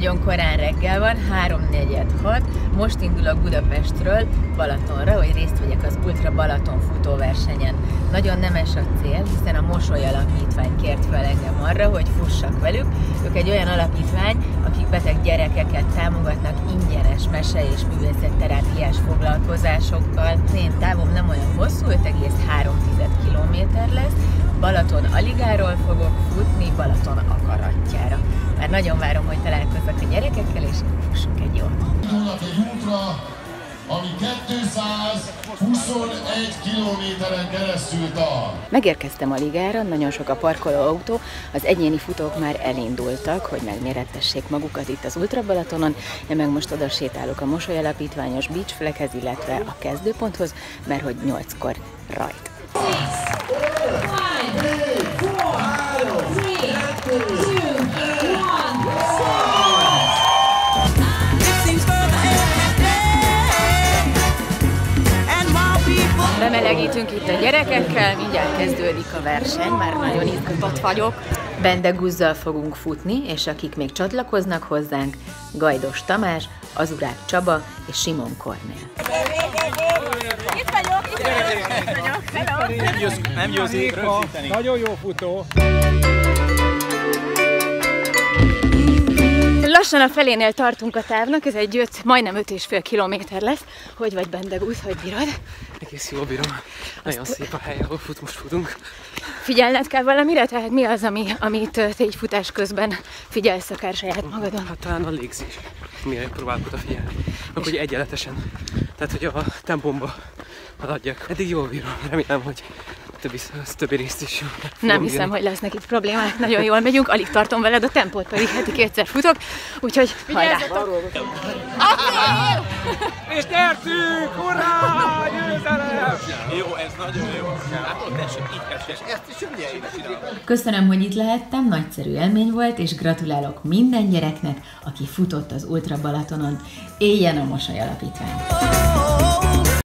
Nagyon korán reggel van, 3.46, most indulok Budapestről Balatonra, hogy részt vegyek az Ultra Balaton futóversenyen. Nagyon nemes a cél, hiszen a Mosoly Alapítvány kért fel engem arra, hogy fussak velük. Ők egy olyan alapítvány, akik beteg gyerekeket támogatnak ingyenes mese- és művészetterápiás foglalkozásokkal. Én távom nem olyan hosszú, 5,3 km lesz. Balaton Aligáról fogok futni, Balaton akaratjára. Már nagyon várom, hogy találkozzak a gyerekekkel, és fussunk egy jót. egy útra, ami 221 kilométeren keresztül tart. Megérkeztem a ligára, nagyon sok a parkoló autó, az egyéni futók már elindultak, hogy megmérettessék magukat itt az Ultra Balatonon, én meg most oda sétálok a Mosoly Alapítványos Beach Flaghez, illetve a kezdőponthoz, mert hogy 8-kor rajt. Bemelegítünk itt a gyerekekkel, mindjárt kezdődik a verseny, már nagyon izgatott vagyok. Bendeguzzal fogunk futni, és akik még csatlakoznak hozzánk, Gajdos Tamás, Azurák Csaba és Simon Kornél. Itt vagyok, itt vagyok, itt vagyok. Nem jössz, nem jössz Nagyon jó futó. Lassan a felénél tartunk a távnak, ez egy öt, majdnem öt és fél kilométer lesz. Hogy vagy Bendegúz, hogy bírod? Egész jól bírom. Nagyon Azt... szép a hely, ahol fut, most futunk. Figyelned kell valamire? Tehát mi az, ami, amit te egy futás közben figyelsz akár saját magadon? Hát talán a légzés, mire próbálok odafigyelni. Meg hogy egyenletesen. Tehát, hogy a tempomba haladjak. Eddig jól bírom. Remélem, hogy többi, az többi részt is. Nem hiszem, jönni. hogy lesznek itt problémák. Nagyon jól megyünk, alig tartom veled a tempót, pedig heti kétszer futok, úgyhogy hajrá! És nyertünk! Hurrá! Győzelem! Jó, ez nagyon jó. Köszönöm, hogy itt lehettem, nagyszerű élmény volt, és gratulálok minden gyereknek, aki futott az Ultra Balatonon. Éljen a Mosoly Alapítvány!